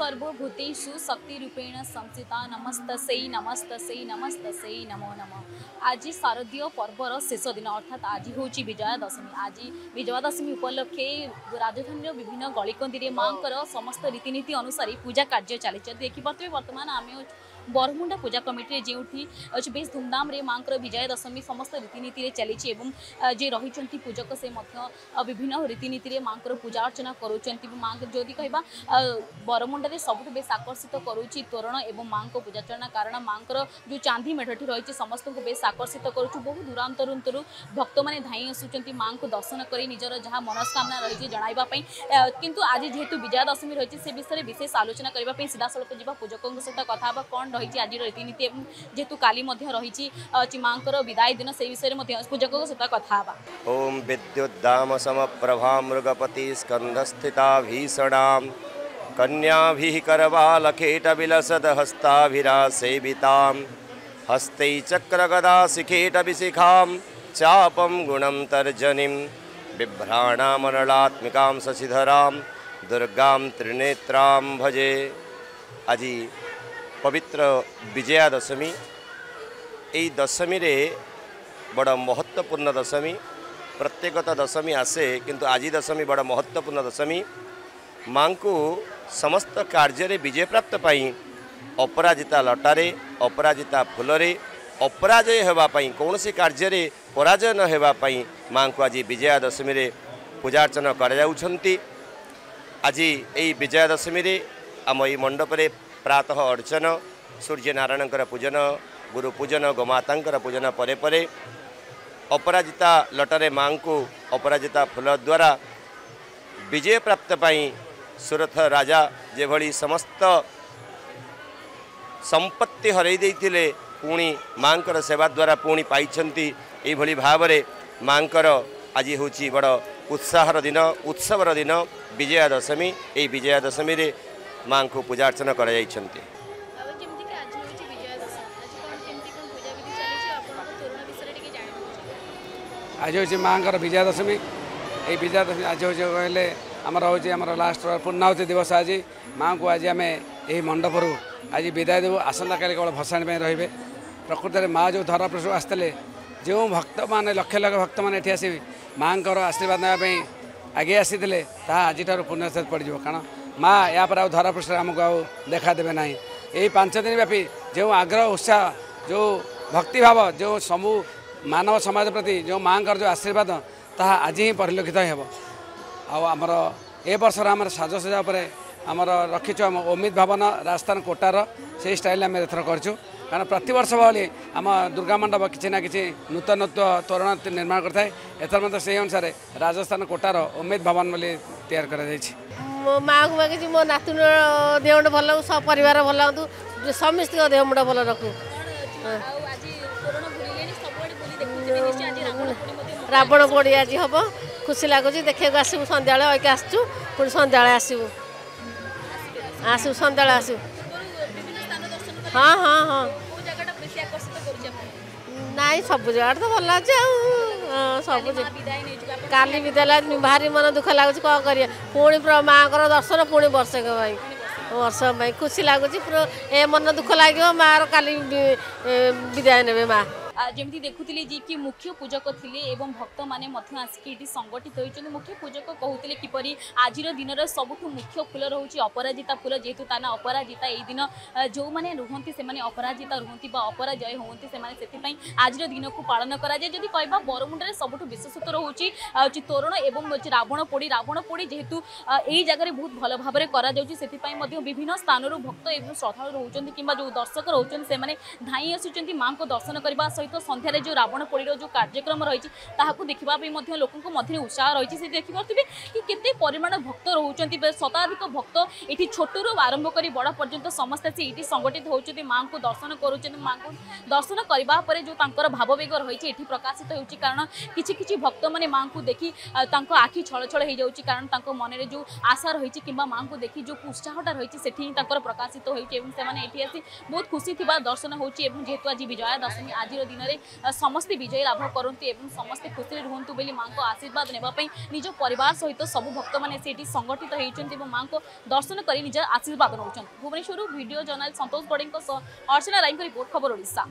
ସର୍ବଭୂତେଷୁ ଶକ୍ତି ରୂପେଣ ସଂସ୍ଥିତା ନମସ୍ତସେଇ ନମସ୍ତସେଇ ନମସ୍ତସେଇ ନମୋ ନମ ଆଜି ଶାରଦୀୟ ପର୍ବର ଶେଷ ଦିନ ଅର୍ଥାତ୍ ଆଜି ହେଉଛି ବିଜୟା ଦଶମୀ ଆଜି ବିଜୟା ଦଶମୀ ଉପଲକ୍ଷେ ରାଜଧାନୀର ବିଭିନ୍ନ ଗଳିକନ୍ଦିରେ ମାଙ୍କର ସମସ୍ତ ରୀତିନୀତି ଅନୁସାରେ ପୂଜା କାର୍ଯ୍ୟ ଚାଲିଛି। ଦେଖିପାରୁଥିବେ ବର୍ତ୍ତମାନ ଆମେ ବରମୁଣ୍ଡା ପୂଜା କମିଟିରେ ଯେଉଁଠି ଅଛି ବେଶ ଧୁମଧାମରେ ମାଙ୍କର ବିଜୟା ଦଶମୀ ସମସ୍ତ ରୀତିନୀତିରେ ଚାଲିଛି ଏବଂ ଯେ ରହିଛନ୍ତି ପୂଜକ ସେ ମଧ୍ୟ ବିଭିନ୍ନ ରୀତିନୀତିରେ ମାଙ୍କର ପୂଜା ଅର୍ଚ୍ଚନା କରୁଛନ୍ତି ମାଙ୍କ ଯଦି କହିବା ବରମୁଣ୍ଡାରେ ସବୁଠୁ ବେଶ ଆକର୍ଷିତ କରୁଛି ତୋରଣ ଏବଂ ମାଙ୍କ ପୂଜାର୍ଚ୍ଚନା କାରଣ ମାଙ୍କର ଯେଉଁ ଚାନ୍ଦି ମେଢ଼ଟି ରହିଛି ସମସ୍ତଙ୍କୁ ବେଶ ଆକର୍ଷିତ କରୁଛି। ବହୁ ଦୂରାନ୍ତରନ୍ତରୁ ଭକ୍ତମାନେ ଧାଇଁ ଆସୁଛନ୍ତି ମାଙ୍କୁ ଦର୍ଶନ କରି ନିଜର ଯାହା ମନସ୍କାମନା ରହିଛି ଜଣାଇବା ପାଇଁ। କିନ୍ତୁ ଆଜି ଯେହେତୁ ବିଜୟା ଦଶମୀ ରହିଛି ସେ ବିଷୟରେ ବିଶେଷ ଆଲୋଚନା କରିବା ପାଇଁ ସିଧାସଳଖ ଯିବା ପୂଜକଙ୍କ ସହିତ କଥା ହେବା। କ'ଣ कारण रही आज रीति नीति जेहेतु रही चीमां विदाय दिन से विषय में पूजक सहित कथा विद्युदाम समप्रभा मृगपति स्कंधस्थिता कन्या भी करवा लखेट विलसद हस्ताभिरा सेता हस्ते चक्र गदा शिखेट विशिखा चापम गुणम तर्जनी बिभ्राणामरलात्मिका शशिधरा दुर्गा त्रिनेत्रां भजे। अजी। ପବିତ୍ର ବିଜୟା ଦଶମୀ ଏହି ଦଶମୀରେ ବଡ଼ ମହତ୍ତ୍ୱପୂର୍ଣ୍ଣ ଦଶମୀ। ପ୍ରତ୍ୟେକତ ଦଶମୀ ଆସେ କିନ୍ତୁ ଆଜି ଦଶମୀ ବଡ଼ ମହତ୍ତ୍ୱପୂର୍ଣ୍ଣ ଦଶମୀ। ମାଙ୍କୁ ସମସ୍ତ କାର୍ଯ୍ୟରେ ବିଜୟ ପ୍ରାପ୍ତ ପାଇଁ ଅପରାଜିତା ଲଟାରେ ଅପରାଜିତା ଫୁଲରେ ଅପରାଜୟ ହେବା ପାଇଁ କୌଣସି କାର୍ଯ୍ୟରେ ପରାଜୟ ନ ହେବା ପାଇଁ ମାଙ୍କୁ ଆଜି ବିଜୟା ଦଶମୀରେ ପୂଜାର୍ଚ୍ଚନା କରାଯାଉଛନ୍ତି। ଆଜି ଏହି ବିଜୟା ଦଶମୀରେ ଆମ ଏଇ ମଣ୍ଡପରେ ପ୍ରାତଃ ଅର୍ଚ୍ଚନ ସୂର୍ଯ୍ୟନାରାୟଣଙ୍କର ପୂଜନ ଗୁରୁ ପୂଜନ ଗୋମାତାଙ୍କର ପୂଜନ ପରେ ପରେ ଅପରାଜିତା ଲଟାରେ ମାଙ୍କୁ ଅପରାଜିତା ଫୁଲ ଦ୍ୱାରା ବିଜୟ ପ୍ରାପ୍ତ ପାଇଁ ସୁରଥ ରାଜା ଯେଭଳି ସମସ୍ତ ସମ୍ପତ୍ତି ହରାଇ ଦେଇଥିଲେ ପୁଣି ମାଙ୍କର ସେବା ଦ୍ୱାରା ପୁଣି ପାଇଛନ୍ତି ଏଇଭଳି ଭାବରେ ମାଙ୍କର ଆଜି ହେଉଛି ବଡ଼ ଉତ୍ସାହର ଦିନ ଉତ୍ସବର ଦିନ ବିଜୟା ଦଶମୀ ଏହି ବିଜୟା ଦଶମୀରେ মাঙ্কু পূজা অর্চনা করা যাইছেন আজ হচ্ছে মাঙ্কর বিজয়া দশমী এই বিজয়া দশমী আজ হচ্ছে কহিলে আমার হচ্ছে আমার লাস্ট পূর্ণাহুতি দিবস আজ মাঙ্কু আজ আমি এই মণ্ডপর আজ বিদায় দেবু আসন্তকালে কেবল ভসাণী রহবে প্রকৃতরে মা যে ধরাপ্রসু আসলে যে ভক্ত মানে লক্ষ লক্ষ ভক্ত মানে এটি আসি মাঙ্কর আশীর্বাদ নেওয়া আগে আসিলে তাহা আজিঠার পুণ্যস্থিত পড়িযোগ কারণ ମା ଏହାପରେ ଆଉ ଧରାପୃଷ୍ଠରେ ଆମକୁ ଆଉ ଦେଖାଦେବେ ନାହିଁ। ଏହି ପାଞ୍ଚ ଦିନ ବ୍ୟାପୀ ଯେଉଁ ଆଗ୍ରହ ଉତ୍ସାହ ଯେଉଁ ଭକ୍ତିଭାବ ଯେଉଁ ସବୁ ମାନବ ସମାଜ ପ୍ରତି ଯେଉଁ ମାଆଙ୍କର ଯେଉଁ ଆଶୀର୍ବାଦ ତାହା ଆଜି ହିଁ ପରିଲକ୍ଷିତ ହେବ। ଆଉ ଆମର ଏ ବର୍ଷର ଆମର ସାଜସଜ୍ଜା ଉପରେ ଆମର ରଖିଛୁ ଆମ ଅମିତ ଭବନ ରାଜସ୍ଥାନ କୋଟାର ସେଇ ଷ୍ଟାଇଲ୍ ଆମେ ଏଥର କରିଛୁ। କାରଣ ପ୍ରତିବର୍ଷ ଭଳି ଆମ ଦୁର୍ଗା ମଣ୍ଡପ କିଛି ନା କିଛି ନୂତନତ୍ୱ ତୋରଣ ନିର୍ମାଣ କରିଥାଏ। ଏଥର ମଧ୍ୟ ସେହି ଅନୁସାରେ ରାଜସ୍ଥାନ କୋଟାର ଅମିତ ଭବନ ବୋଲି ତିଆରି କରାଯାଇଛି। ମାଆକୁ ମାଗିଛି ମୋ ନାତୁଣୀର ଦେହ ମୁଣ୍ଡ ଭଲ ଲାଗୁ ସବୁ ପରିବାର ଭଲ ଲାଗନ୍ତୁ ସମସ୍ତଙ୍କ ଦେହ ମୁଣ୍ଡ ଭଲ ରଖୁ। ରାବଣ ପୋଡ଼ି ଆଜି ହେବ ଖୁସି ଲାଗୁଛି ଦେଖିବାକୁ ଆସିବୁ ସନ୍ଧ୍ୟାବେଳେ ଅଇକି ଆସିଛୁ ପୁଣି ସନ୍ଧ୍ୟାବେଳେ ଆସିବୁ। ଆସିବୁ ସନ୍ଧ୍ୟାବେଳେ ଆସିବୁ। ହଁ ହଁ ହଁ। ନାଇଁ ସବୁ ଜାଗାଟା ତ ଭଲ ଲାଗୁଛି ଆଉ ସବୁ କାଲି ବିଦ୍ୟାଳୟ ଭାରି ମନ ଦୁଃଖ ଲାଗୁଛି କ'ଣ କରିବା ପୁଣି ମାଆଙ୍କର ଦର୍ଶନ ପୁଣି ବର୍ଷକ ପାଇଁ। ବର୍ଷ ପାଇଁ। ଖୁସି ଲାଗୁଛି ଏ ମନ ଦୁଃଖ ଲାଗିବ ମାଆର କାଲି ବିଦାୟ ନେବେ ମା' ଯେମିତି ଦେଖୁଥିଲେ ଯିଏକି ମୁଖ୍ୟ ପୂଜକ ଥିଲେ ଏବଂ ଭକ୍ତମାନେ ମଧ୍ୟ ଆସିକି ଏଠି ସଂଗଠିତ ହୋଇଛନ୍ତି। ମୁଖ୍ୟ ପୂଜକ କହୁଥିଲେ କିପରି ଆଜିର ଦିନର ସବୁଠୁ ମୁଖ୍ୟ ଫୁଲ ରହୁଛି ଅପରାଜିତା ଫୁଲ। ଯେହେତୁ ତା ନା ଅପରାଜିତା ଏଇ ଦିନ ଯେଉଁମାନେ ରୁହନ୍ତି ସେମାନେ ଅପରାଜିତା ରୁହନ୍ତି ବା ଅପରାଜୟ ହୁଅନ୍ତି ସେମାନେ ସେଥିପାଇଁ ଆଜିର ଦିନକୁ ପାଳନ କରାଯାଏ। ଯଦି କହିବା ବରମୁଣ୍ଡାରେ ସବୁଠୁ ବିଶେଷତ୍ୱ ରହୁଛି ହେଉଛି ତୋରଣ ଏବଂ ରାବଣ ପୋଡ଼ି। ରାବଣ ପୋଡ଼ି ଯେହେତୁ ଏଇ ଜାଗାରେ ବହୁତ ଭଲ ଭାବରେ କରାଯାଉଛି ସେଥିପାଇଁ ମଧ୍ୟ ବିଭିନ୍ନ ସ୍ଥାନରୁ ଭକ୍ତ ଏବଂ ଶ୍ରଦ୍ଧାଳୁ ରହୁଛନ୍ତି କିମ୍ବା ଯେଉଁ ଦର୍ଶକ ରହୁଛନ୍ତି ସେମାନେ ଧାଇଁ ଆସୁଛନ୍ତି ମାଆଙ୍କ ଦର୍ଶନ କରିବା ସହିତ ସହିତ ସନ୍ଧ୍ୟାରେ ଯେଉଁ ରାବଣ ପୋଡ଼ିର ଯେଉଁ କାର୍ଯ୍ୟକ୍ରମ ରହିଛି ତାହାକୁ ଦେଖିବା ପାଇଁ ମଧ୍ୟ ଲୋକଙ୍କ ମଧ୍ୟରେ ଉତ୍ସାହ ରହିଛି। ସେ ଦେଖିପାରୁଥିବେ କି କେତେ ପରିମାଣ ଭକ୍ତ ରହୁଛନ୍ତି ଶତାଧିକ ଭକ୍ତ ଏଠି ଛୋଟରୁ ଆରମ୍ଭ କରି ବଡ଼ ପର୍ଯ୍ୟନ୍ତ ସମସ୍ତେ ଆସି ଏଠି ସଂଗଠିତ ହେଉଛନ୍ତି। ମାଆଙ୍କୁ ଦର୍ଶନ କରୁଛନ୍ତି ମାଆଙ୍କୁ ଦର୍ଶନ କରିବା ପରେ ଯେଉଁ ତାଙ୍କର ଭାବବେଗ ରହିଛି ଏଠି ପ୍ରକାଶିତ ହେଉଛି। କାରଣ କିଛି କିଛି ଭକ୍ତମାନେ ମାଆଙ୍କୁ ଦେଖି ତାଙ୍କ ଆଖି ଛଳଛଳ ହେଇଯାଉଛି। କାରଣ ତାଙ୍କ ମନରେ ଯେଉଁ ଆଶା ରହିଛି କିମ୍ବା ମାଆଙ୍କୁ ଦେଖି ଯେଉଁ ଉତ୍ସାହଟା ରହିଛି ସେଠି ହିଁ ତାଙ୍କର ପ୍ରକାଶିତ ହେଉଛି ଏବଂ ସେମାନେ ଏଠି ଆସି ବହୁତ ଖୁସି ଥିବା ଦର୍ଶନ ହେଉଛି। ଏବଂ ଯେହେତୁ ଆଜି ବିଜୟା ଦଶମୀ ଆଜିର দিনরে সমস্তে বিজয় লাভ করতু এবং সমস্তে খুশি রুহতু বলে মা আশীর্বাদ নেওয়া নিজ পরিবার সহ সবু ভক্ত মানে সেটি সংগঠিত হয়েছেন এবং মা দর্শন করে নিজের আশীর্বাদ নেওয়া ভুবনেশ্বর ভিডিও জর্নাল সন্তোষ বড়ে অর্চনা রায় রিপোর্ট খবর ওড়শা